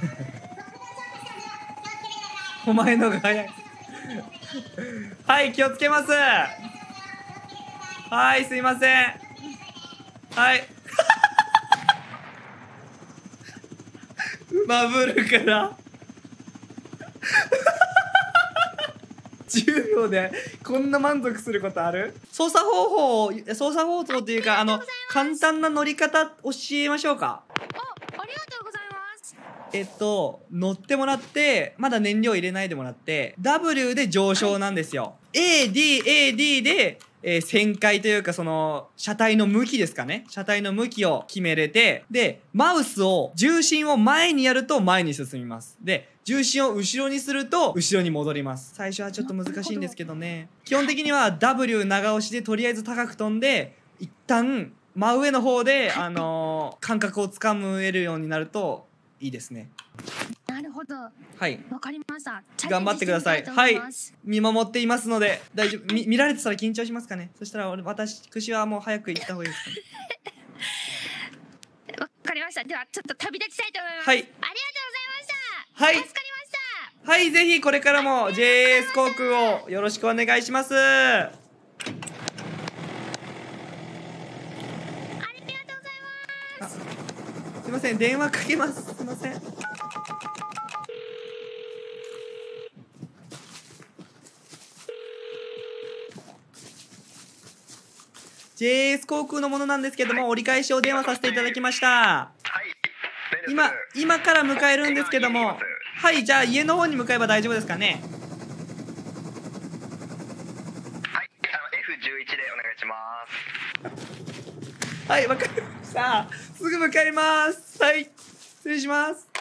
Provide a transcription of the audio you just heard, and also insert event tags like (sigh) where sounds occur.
(laughs) お前のが早い。はい気をつけます。はいすいません。はい。(laughs) バブルから。10秒でこんな満足することある？操作方法を操作方法というかあの簡単な乗り方教えましょうかあ、ありがとうございます。えっと乗ってもらってまだ燃料入れないでもらって W で上昇なんですよ、ADAD で、えー旋回というかその車体の向きですかね。車体の向きを決めれてでマウスを重心を前にやると前に進みます。で重心を後ろにすると後ろに戻ります。最初はちょっと難しいんですけどね。基本的には W 長押しでとりあえず高く飛んで一旦真上の方で、あのー感覚をつかめるようになるといいですねなるほど。はいわかりました。頑張ってくださいチャレンジしてみたと思ます見守っていますので大丈夫 (laughs) み見られてたら緊張しますかね？そしたら俺私串はもう早く行った方がいいです (laughs) わかりました。ではちょっと旅立ちたいと思います。はいありがとうございました。はい助かりました。はいぜひこれからも JAS 航空をよろしくお願いしますありがとうございます。すいません。電話かけます。すいません。ジ JS 航空のものなんですけども折り返しお電話させていただきました。はい。今今から迎えるんですけどもはい。じゃあ家の方に向かえば大丈夫ですかね？はい。あの F11 でお願いします。はいわかりましたさあすぐ向かいます。はい失礼します。(laughs)